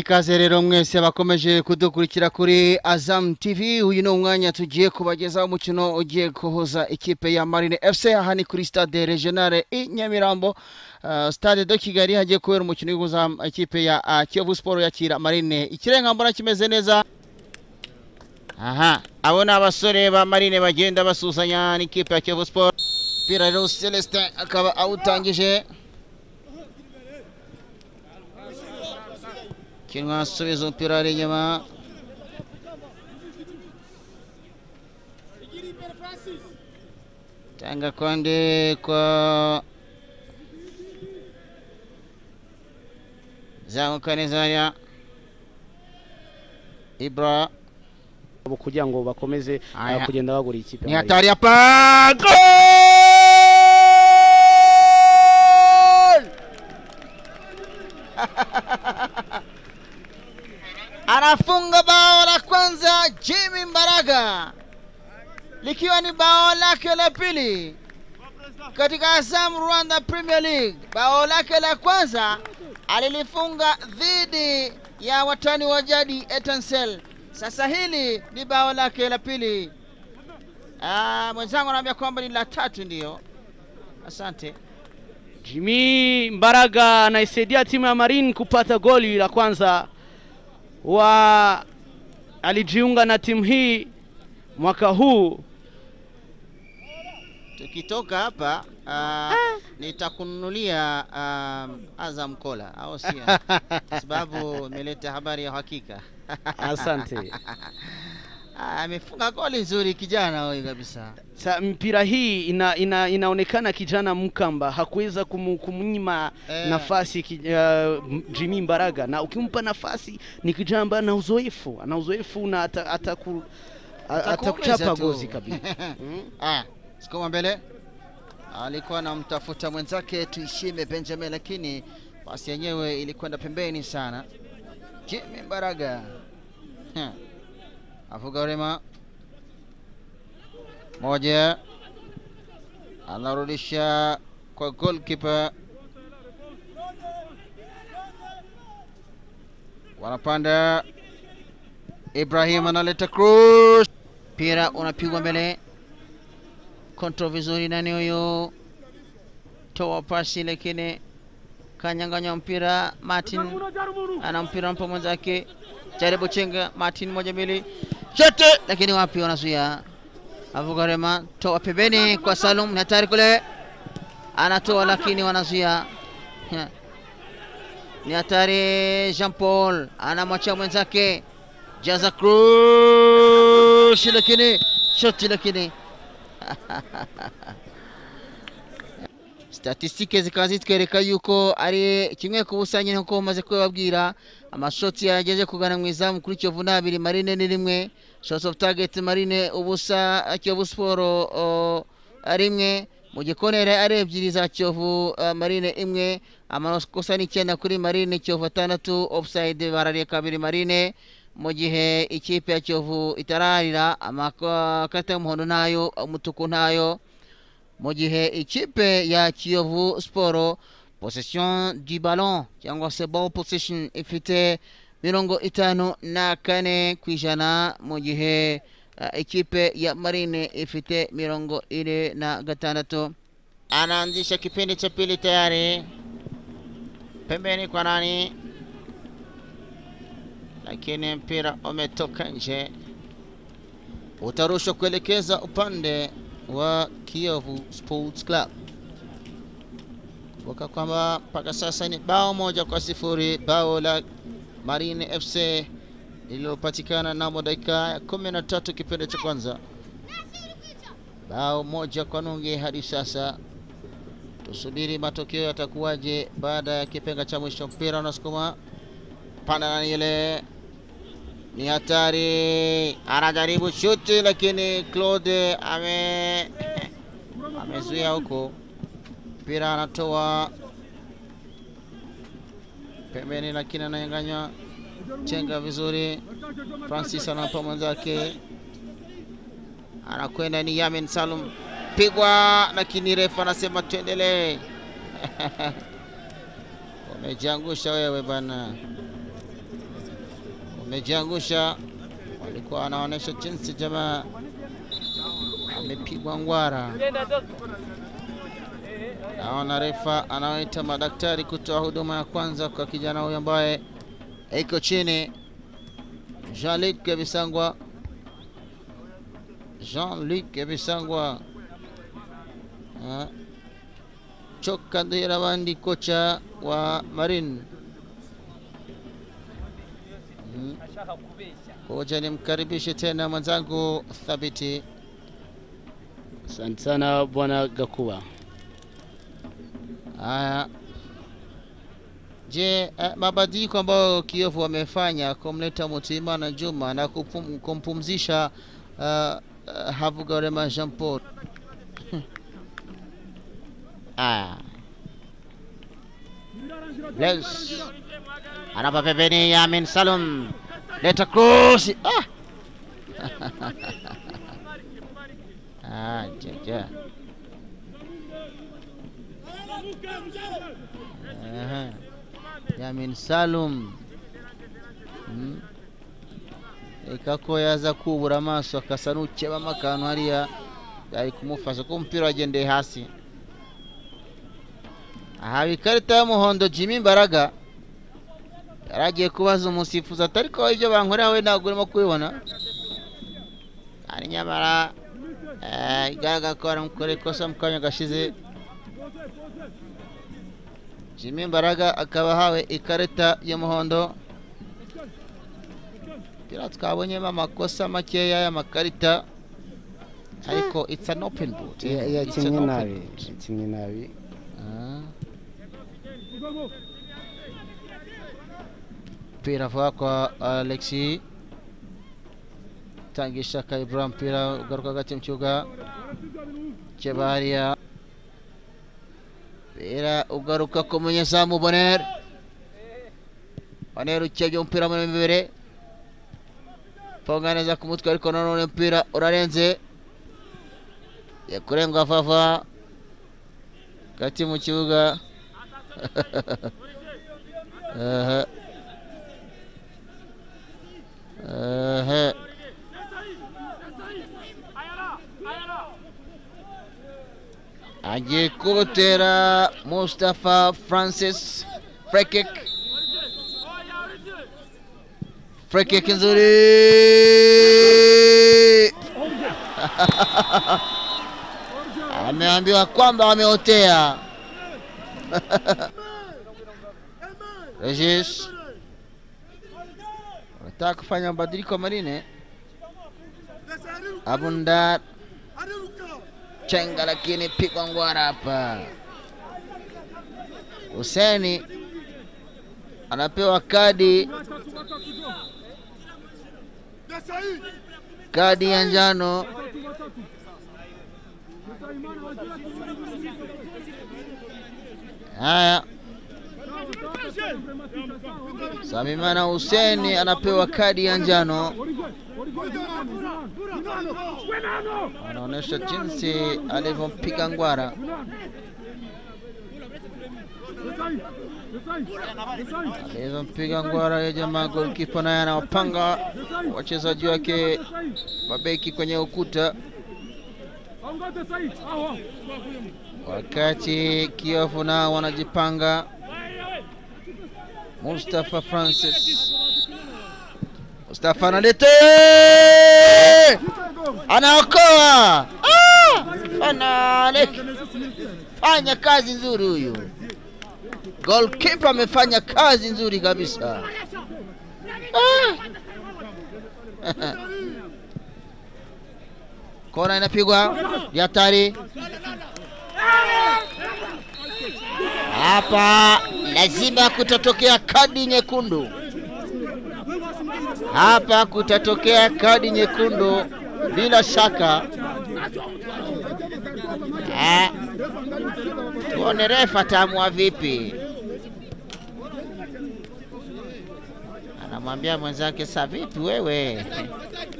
ikaze rero mwese bakomeje kudukurikira kuri Azam TV uyu ni umwanya tugiye kubagezaho umukino ugiye kuhuza ikipe ya Marine FC aha ni kuri stade regionale i Nyamirambo. Uh, stade de Kigali hagiye kubera umukino uhuza ikipe ya uh, Kiyovu Sport yakira Marine. Ikirenga mbona kimeze neza? Aha abo ni abasore ba Marine bagenda basuzanya n'ikipe ya Kiyovu Sport. Pira rero Celestin akaba awutangije. Kinwa asubiza umupira ari inyuma tanga kwande kwa zamuka neza hariya ibra. Kugira ngo bakomeze kugenda bagura ikipe ni ya hatari hapa Goal! Anafunga bao la kwanza Jimmy Mbaraga likiwa ni bao lake la pili katika Azam Rwanda Premier League. Bao lake la kwanza alilifunga dhidi ya watani wa jadi Etincelle. Sasa hili ni bao lake la pili. Ah, mwenzangu anaambia kwamba ni la tatu ndiyo. Asante. Jimmy Mbaraga anaisaidia timu ya Marine kupata goli la kwanza wa alijiunga na timu hii mwaka huu Tukitoka hapa ah, nitakununulia uh, Azam Kola au sio? Sababu imeleta habari ya hakika. Asante. Ah, Amefunga goli nzuri kijana huyu kabisa. Sa, mpira hii ina, ina, inaonekana kijana Mkamba hakuweza kumnyima Eh. nafasi ki, uh, Jimmy Mbaraga, na ukimpa nafasi ni kijana ambaye ana uzoefu, ana uzoefu na ata- ataku- atakuchapa gozi kabisa. Mm. Ah, sukuma mbele. Alikuwa anamtafuta mwenzake Tuishime Benjamin, lakini pasi yenyewe ilikwenda pembeni sana. Jimmy Mbaraga Hmm. Avuga urema moja, anarudisha kwa goalkeeper, wanapanda. Ibrahim analeta cross, mpira unapigwa mbele kontrol vizuri, nani huyu? Toa pasi lakini kanyang'anya mpira. Martin ana mpira mpa mwenzake, jaribu chenga. Martin moja mbili, shote lakini wapi, wanazuia. Avugarema toa pembeni kwa Salum, ni hatari kule, anatoa lakini wanazuia. Ni hatari. Jean Paul anamwachia mwenzake, jaza Cruz, lakini shoti lakini statisitike zikaba zitwereka yuko ari kimwe ku busa nyine nk'uko bamaze kubabwira amashoti yageze kugana mu izamu kuri Kiyovu ni abiri Marine ni rimwe shots of target Marine ubusa Kiyovu Sport o, rimwe mu gikonere ari ebyiri za Kiyovu uh, Marine imwe amakosa ni icyenda kuri Marine Kiyovu atandatu offside barariye kabiri Marine mu gihe ikipe ya Kiyovu itararira amakarita y'umuhondo ntayo umutuku ntayo mu gihe ikipe ya Kiyovu siporo possession du ballon. Cyangwa se ball position ifite mirongo itanu na kane. Ku ijana mu gihe uh, ikipe ya Marine ifite mirongo ine na gatandatu. Anaanzisha kipindi cha pili tayari, pembeni kwa nani, lakini mpira umetoka nje, utarushwa kuelekeza upande wa Kiovu Sports Club. Kumbuka kwamba mpaka sasa ni bao moja kwa sifuri, bao la Marine FC lililopatikana namo dakika ya kumi na tatu kipindi cha kwanza, bao moja kwa nunge hadi sasa. Tusubiri matokeo yatakuwaje baada ya kipenga cha mwisho. Mpira unasukuma pana na ile ni hatari, anajaribu shuti lakini Claude ame amezuia huko, mpira anatoa pembeni, lakini ananyang'anywa chenga vizuri. Francis anampa mwenzake, anakwenda ni Yamin Salum, pigwa, lakini refa anasema tuendelee. Umejiangusha wewe bana. Amejiangusha. Walikuwa wanaonyesha jinsi jamaa amepigwa ngwara. Naona refa anawaita madaktari kutoa huduma ya kwanza kwa kijana huyo ambaye iko chini. Jean-Luc Bisangwa, Jean-Luc Bisangwa Chokandira Choka Ndiramandi, kocha wa Marine. Ni nimkaribishe tena mwenzangu Thabiti. Asante sana bwana Gakuba. Haya, je, eh, mabadiliko ambayo Kiovu wamefanya kumleta Mutima na Juma na kupum, kumpumzisha uh, uh, Havugarema Jean Paul Ah. Les anapa pembeni Yamin Salum leta cross ah! ah, jaja Aha. Yamin Salum mm. ikakoyaza kubura amaso akasa n'ukebamo hariya ari kumufasha ko umupira wagendeye hasi ahawe ikarita y'umuhondo Jimmy Mbaraga yari agiye kubaza umusifuzi ati ariko ibyo bankorera we ntabwo urimo kubibona. Nyamara eh, igaragara ko baramukoreye ikosa mu kanya gashize. Jimmy Mbaraga akaba ahawe ikarita y'umuhondo. Pira twabonyemo amakosa makeya y'amakarita ariko it's an open boot. Yakinnye nabi yakinnye nabi. Ah. Mpira kwa Alexi tangisha Kaibura mpira ugaruka hagati mu kibuga Kebariya mpira ugaruka ku munyezamu Boner Boner ukebye umupira muri imbere ponga neza ku mutwe ariko nanone mpira urarenze yakurengwa mu kibuga Aha. Aha. agiye kuwutera Mustafa Francis Frekik. Frekik nzuri ameambiwa kwamba wameotea. Regis wanataka kufanya mabadiliko Marine. Abundar chenga, lakini pigwa ngwara hapa. Huseni anapewa kadi kadi ya njano. Haya, Samimana Huseni anapewa kadi ya njano. Anaonyesha jinsi alivyompiga ngwara. Alivyompiga ngwara ya jamaa, golkipa naye anawapanga wachezaji wake mabeki kwenye ukuta, wakati Kiovu nao wanajipanga. Mustafa Francis Mustafa analete anaokoa. Ah! Fanya kazi nzuri huyu goalkeeper, amefanya kazi nzuri kabisa. Ah! Kona inapigwa ya hatari hapa, lazima kutatokea kadi nyekundu hapa, kutatokea kadi nyekundu bila shaka. Eh, tuone refa ataamua vipi. Anamwambia mwenzake, sa vipi wewe,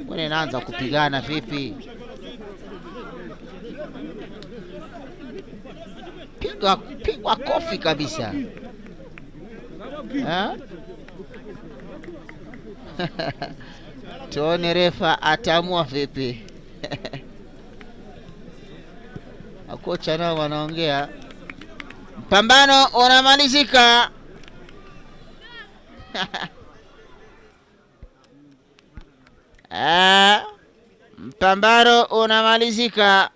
wewe naanza kupigana vipi? Pigwa pigwa kofi kabisa? tuone refa ataamua vipi. Makocha nao wanaongea. Mpambano unamalizika. Ah, mpambano unamalizika.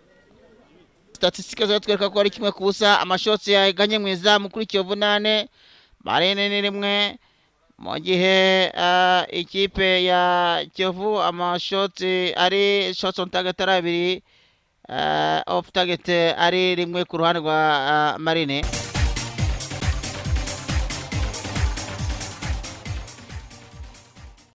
Statistika ziratwereka ko ari kimwe kubusa amashoti yaganye mu izamu kuri kiyovu nane marine ni rimwe mu gihe ikipe ya kiyovu amashoti ari shoti on target ari abiri off target ari rimwe ku ruhande rwa marine